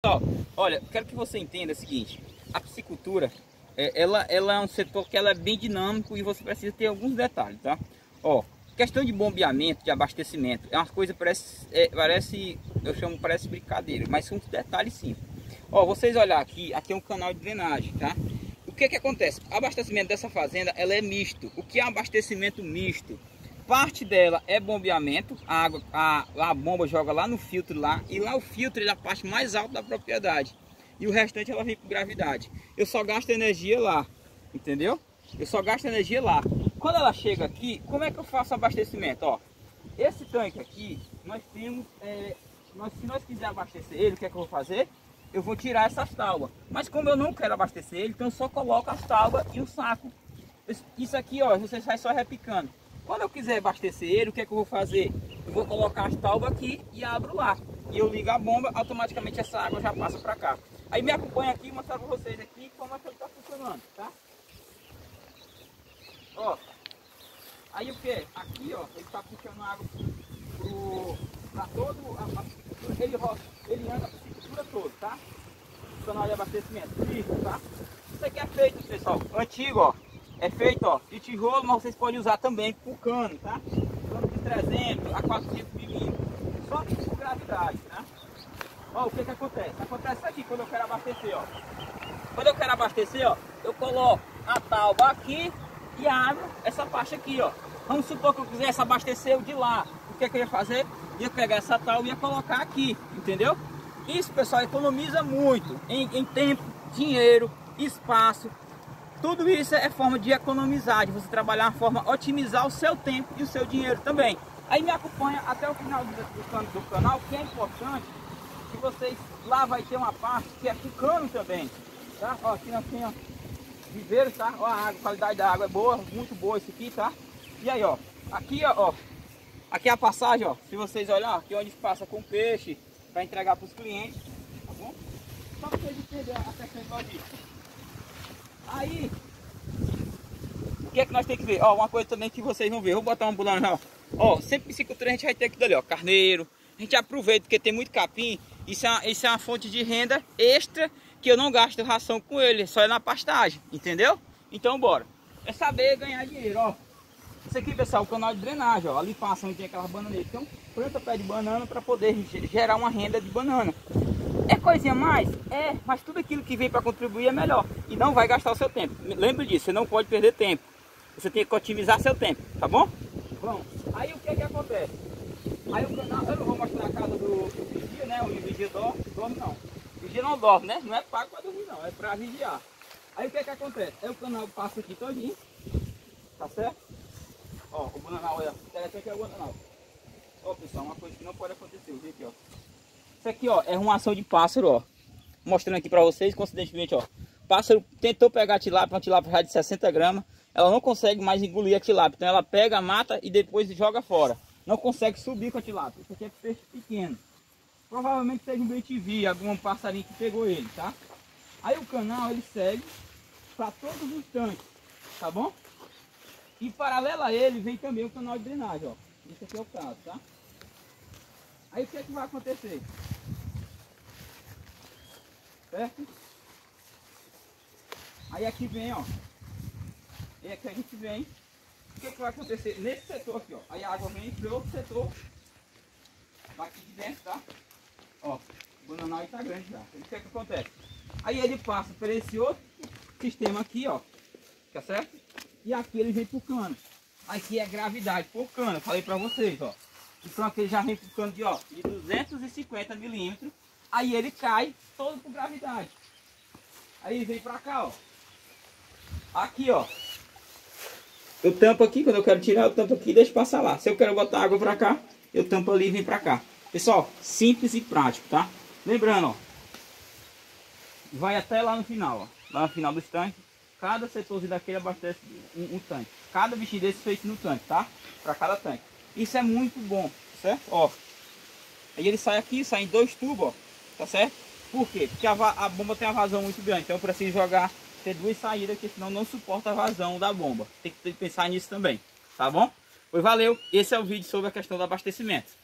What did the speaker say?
Pessoal, olha, quero que você entenda o seguinte, a piscicultura, é, ela, ela é um setor que ela é bem dinâmico e você precisa ter alguns detalhes, tá? Ó, questão de bombeamento, de abastecimento, é uma coisa parece, é, parece, eu chamo, parece brincadeira, mas são detalhes simples. Ó, vocês olhar aqui, aqui é um canal de drenagem, tá? O que que acontece? O abastecimento dessa fazenda, ela é misto. O que é abastecimento misto? Parte dela é bombeamento, a água, a, a bomba joga lá no filtro lá, e lá o filtro é a parte mais alta da propriedade. E o restante ela vem com gravidade. Eu só gasto energia lá, entendeu? Eu só gasto energia lá. Quando ela chega aqui, como é que eu faço abastecimento? Ó, esse tanque aqui, nós temos, é, nós, se nós quiser abastecer ele, o que é que eu vou fazer? Eu vou tirar essas tábuas. Mas como eu não quero abastecer ele, então eu só coloco as tábuas e o saco. Isso aqui, ó, você sai só repicando. Quando eu quiser abastecer ele, o que é que eu vou fazer? Eu vou colocar as taubas aqui e abro lá. E eu ligo a bomba, automaticamente essa água já passa para cá. Aí me acompanha aqui e mostrar para vocês aqui como é que ele está funcionando, tá? Ó, aí o que? Aqui, ó, ele está puxando água para todo, a, a, ele, ele anda a piscicultura toda, tá? Canal de abastecimento, isso, tá? Isso aqui é feito, pessoal, antigo, ó é feito ó, de tijolo, mas vocês podem usar também por cano, tá? Cano de 300 a 400 milímetros, só por gravidade, né? Ó, o que que acontece? Acontece aqui quando eu quero abastecer, ó. Quando eu quero abastecer, ó, eu coloco a tábua aqui e abro essa parte aqui, ó. Vamos supor que eu quisesse abastecer o de lá. O que, que eu ia fazer? Ia pegar essa tábua e ia colocar aqui, entendeu? Isso, pessoal, economiza muito em, em tempo, dinheiro, espaço, tudo isso é forma de economizar, de você trabalhar uma forma otimizar o seu tempo e o seu dinheiro também. Aí me acompanha até o final do, canal, que é importante que vocês lá vai ter uma parte que é com cano também, tá? Ó, aqui nós temos viveiro, tá? Ó, a água, a qualidade da água é boa, muito boa isso aqui, tá? E aí, ó, aqui, ó, aqui é a passagem, ó, se vocês olhar, aqui é onde passa com peixe para entregar para os clientes, tá bom? Só para vocês entenderem a questão de. Aí, o que é que nós temos que ver? Ó, uma coisa também que vocês vão ver. Vou botar uma bulana ó. Ó, sempre piscicultura a gente vai ter aqui dali, ó, carneiro. A gente aproveita porque tem muito capim. Isso é, uma, isso é uma fonte de renda extra que eu não gasto ração com ele, só é na pastagem, entendeu? Então bora. É saber ganhar dinheiro, ó. Isso aqui, pessoal, é o canal de drenagem, ó. Ali passa onde tem aquelas bananeiras. Então, planta pé de banana para poder gerar uma renda de banana. É coisinha mais? É, mas tudo aquilo que vem para contribuir é melhor. E não vai gastar o seu tempo. Lembre disso, você não pode perder tempo. Você tem que otimizar seu tempo, tá bom? Bom, aí o que é que acontece? Aí o canal, eu não vou mostrar a casa do, do vigia, né? O vigia dorme, dorme não. Vigia não dorme, né? Não é pago para dormir não, é para vigiar. Aí o que é que acontece? Aí o canal passa aqui todinho, tá certo? Ó, o bananal, olha, interessante é o bananal. Ó pessoal, uma coisa que não pode acontecer, vê aqui ó. Isso aqui, ó, é uma ação de pássaro, ó. Mostrando aqui pra vocês, coincidentemente, ó. Pássaro tentou pegar a tilápia, uma tilápia já de 60 gramas. Ela não consegue mais engolir a tilápia. Então ela pega, mata e depois joga fora. Não consegue subir com a tilápia. Isso aqui é peixe pequeno. Provavelmente seja um BTV, algum passarinho que pegou ele, tá? Aí o canal, ele segue para todos os tanques, tá bom? E paralelo a ele vem também o canal de drenagem, ó. Esse aqui é o caso, tá? Aí o que, é que vai acontecer? Certo? Aí aqui vem, ó. E aqui a gente vem. O que, é que vai acontecer? Nesse setor aqui, ó. Aí a água vem para outro setor. Aqui de dentro, tá? Ó, o bananal está grande já. O que é que acontece? Aí ele passa por esse outro sistema aqui, ó. Tá certo? E aqui ele vem pro cano. Aqui é gravidade por cano. Falei pra vocês, ó. Então aqui ele já vem cano de, ó, de 250 milímetros. Aí ele cai todo por gravidade. Aí vem pra cá, ó. Aqui, ó. Eu tampo aqui, quando eu quero tirar, eu tampo aqui e deixo passar lá. Se eu quero botar água pra cá, eu tampo ali e vem pra cá. Pessoal, simples e prático, tá? Lembrando, ó. Vai até lá no final, ó. Lá no final do tanque. Cada setorzinho daquele abastece um, um tanque. Cada bichinho desse feito no tanque, tá? Pra cada tanque. Isso é muito bom, certo? Ó. Aí ele sai aqui, sai em dois tubos, ó. Tá certo? Por quê? Porque a, a bomba tem uma vazão muito grande. Então eu preciso jogar, ter duas saídas, porque senão não suporta a vazão da bomba. Tem que pensar nisso também, tá bom? Pois valeu. Esse é o vídeo sobre a questão do abastecimento.